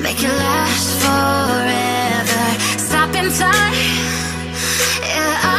Make it last forever. Stop in time Yeah,